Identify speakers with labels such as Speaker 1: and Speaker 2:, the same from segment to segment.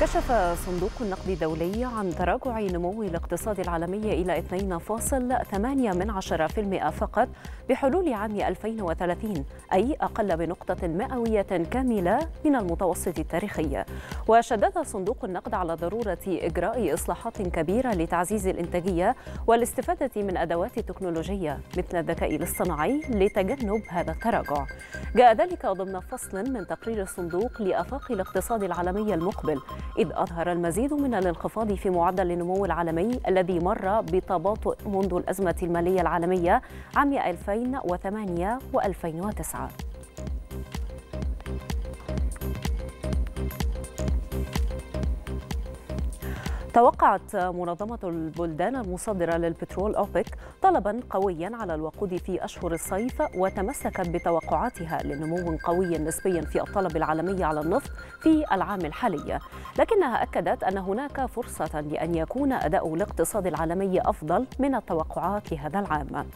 Speaker 1: كشف صندوق النقد الدولي عن تراجع نمو الاقتصاد العالمي إلى 2.8% فقط بحلول عام 2030 أي أقل بنقطة مئوية كاملة من المتوسط التاريخي. وشدد صندوق النقد على ضرورة إجراء إصلاحات كبيرة لتعزيز الإنتاجية والاستفادة من أدوات التكنولوجية مثل الذكاء الاصطناعي لتجنب هذا التراجع. جاء ذلك ضمن فصل من تقرير الصندوق لآفاق الاقتصاد العالمي المقبل إذ أظهر المزيد من الانخفاض في معدل النمو العالمي الذي مر بتباطؤ منذ الأزمة المالية العالمية عام 2008 و2009 توقعت منظمة البلدان المصدرة للبترول أوبك طلبا قويا على الوقود في أشهر الصيف وتمسكت بتوقعاتها لنمو قوي نسبيا في الطلب العالمي على النفط في العام الحالي. لكنها أكدت أن هناك فرصة لأن يكون أداء الاقتصاد العالمي أفضل من التوقعات لهذا العام.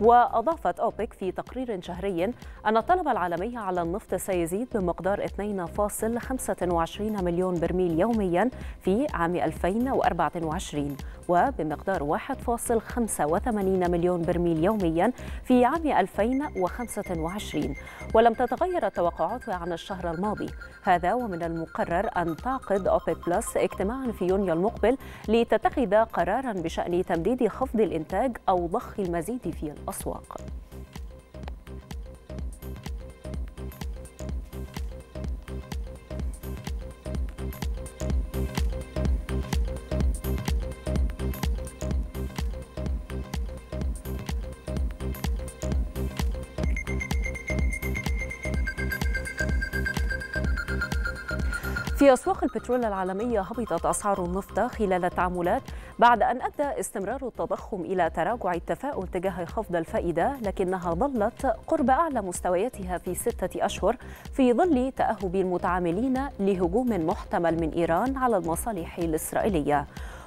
Speaker 1: وأضافت أوبك في تقرير شهري أن الطلب العالمي على النفط سيزيد بمقدار 2.25 مليون برميل يوميا في عام 2024 وبمقدار 1.85 مليون برميل يوميا في عام 2025 ولم تتغير التوقعات عن الشهر الماضي. هذا ومن المقرر أن تعقد أوبك بلس اجتماعا في يونيو المقبل لتتخذ قرارا بشأن تمديد خفض الإنتاج أو ضخ المزيد في الأسواق. في أسواق البترول العالمية هبطت أسعار النفط خلال التعاملات بعد أن أدى استمرار التضخم إلى تراجع التفاؤل تجاه خفض الفائدة لكنها ظلت قرب أعلى مستوياتها في ستة أشهر في ظل تأهب المتعاملين لهجوم محتمل من إيران على المصالح الإسرائيلية.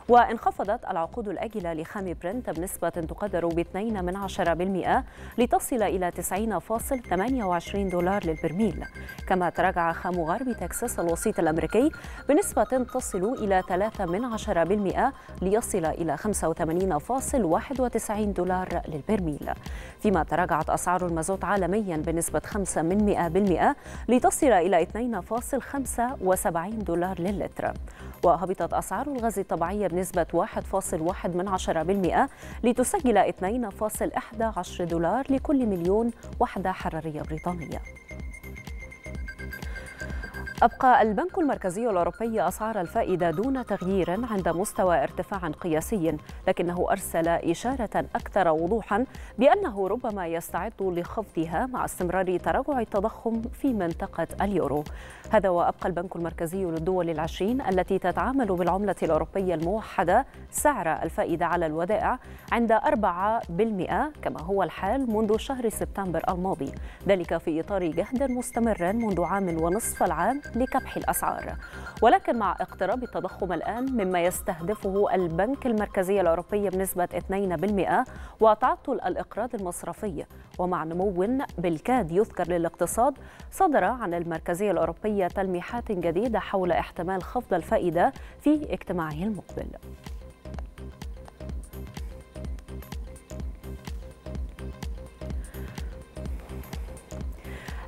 Speaker 1: وانخفضت العقود الآجلة لخام برنت بنسبة تقدر ب 2 من 10% لتصل إلى 90.28 دولار للبرميل. كما تراجع خام غرب تكساس الوسيط الأمريكي بنسبة تصل إلى 3 من 10% ليصل إلى 85.91 دولار للبرميل. فيما تراجعت أسعار المازوت عالميا بنسبة 5 من 100% لتصل إلى 2.75 دولار للتر وهبطت أسعار الغاز الطبيعي بنسبة 1.1 من 10% لتسجل 2.11 دولار لكل مليون وحدة حرارية بريطانية. أبقى البنك المركزي الأوروبي أسعار الفائدة دون تغيير عند مستوى ارتفاع قياسي لكنه أرسل إشارة أكثر وضوحا بأنه ربما يستعد لخفضها مع استمرار تراجع التضخم في منطقة اليورو. هذا وأبقى البنك المركزي للدول العشرين التي تتعامل بالعملة الأوروبية الموحدة سعر الفائدة على الودائع عند 4% كما هو الحال منذ شهر سبتمبر الماضي. ذلك في إطار جهد مستمر منذ عام ونصف العام لكبح الأسعار. ولكن مع اقتراب التضخم الآن مما يستهدفه البنك المركزي الأوروبي بنسبة 2% وتعطل الإقراض المصرفي. ومع نمو بالكاد يذكر للاقتصاد صدر عن المركزية الأوروبية تلميحات جديدة حول احتمال خفض الفائدة في اجتماعه المقبل.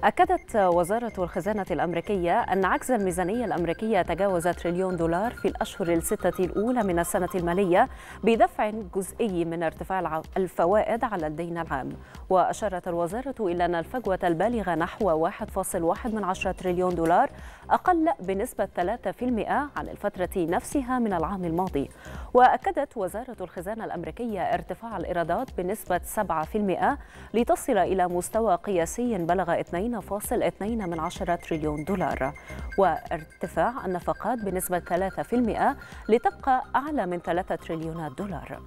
Speaker 1: أكدت وزارة الخزانة الأمريكية أن عجز الميزانية الأمريكية تجاوز تريليون دولار في الأشهر الستة الأولى من السنة المالية بدفع جزئي من ارتفاع الفوائد على الدين العام. وأشارت الوزارة إلى أن الفجوة البالغة نحو 1.1 من عشرة تريليون دولار أقل بنسبة 3% عن الفترة نفسها من العام الماضي. وأكدت وزارة الخزانة الأمريكية ارتفاع الإيرادات بنسبة 7% لتصل إلى مستوى قياسي بلغ 2 2.2 من عشرة تريليون دولار. وارتفاع النفقات بنسبة 3% لتبقى أعلى من 3 تريليونات دولار.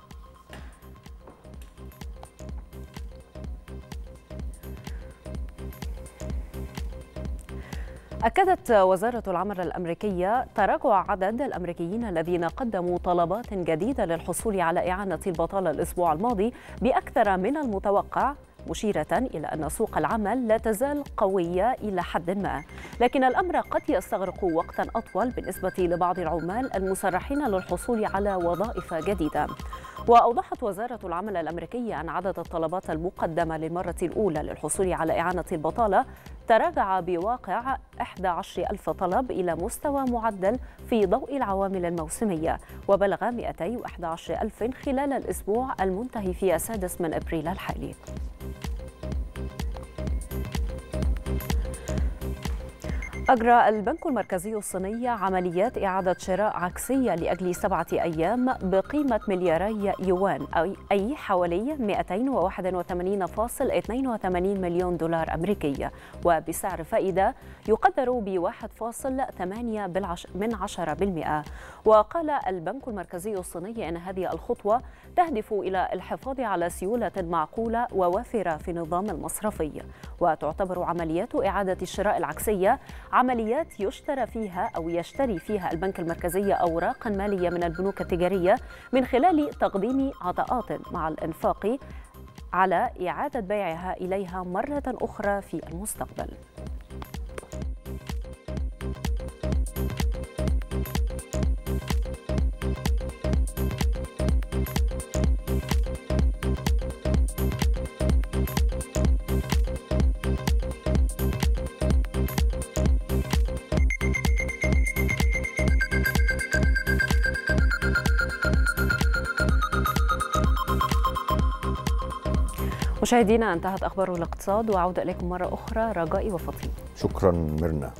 Speaker 1: أكدت وزارة العمل الأمريكية تراجع عدد الأمريكيين الذين قدموا طلبات جديدة للحصول على إعانة البطالة الأسبوع الماضي بأكثر من المتوقع. مشيرة إلى أن سوق العمل لا تزال قوية إلى حد ما. لكن الأمر قد يستغرق وقتا أطول بالنسبة لبعض العمال المسرحين للحصول على وظائف جديدة. وأوضحت وزارة العمل الأمريكية أن عدد الطلبات المقدمة للمرة الأولى للحصول على إعانة البطالة تراجع بواقع 11 ألف طلب إلى مستوى معدل في ضوء العوامل الموسمية وبلغ 211 ألف خلال الأسبوع المنتهي في السادس من أبريل الحالي. أجرى البنك المركزي الصيني عمليات إعادة شراء عكسية لأجل سبعة أيام بقيمة ملياري يوان أي حوالي 281.82 مليون دولار أمريكي. وبسعر فائدة يقدر ب 1.8 من 10% وقال البنك المركزي الصيني أن هذه الخطوة تهدف إلى الحفاظ على سيولة معقولة ووافرة في النظام المصرفي. وتعتبر عمليات إعادة الشراء العكسية عمليات يشترى فيها أو يشتري فيها البنك المركزي أوراقا مالية من البنوك التجارية من خلال تقديم عطاءات مع الإنفاق على إعادة بيعها إليها مرة أخرى في المستقبل. مشاهدينا انتهت أخبار الاقتصاد وعودة إليكم مرة أخرى رجائي وفطين
Speaker 2: شكرا ميرنا.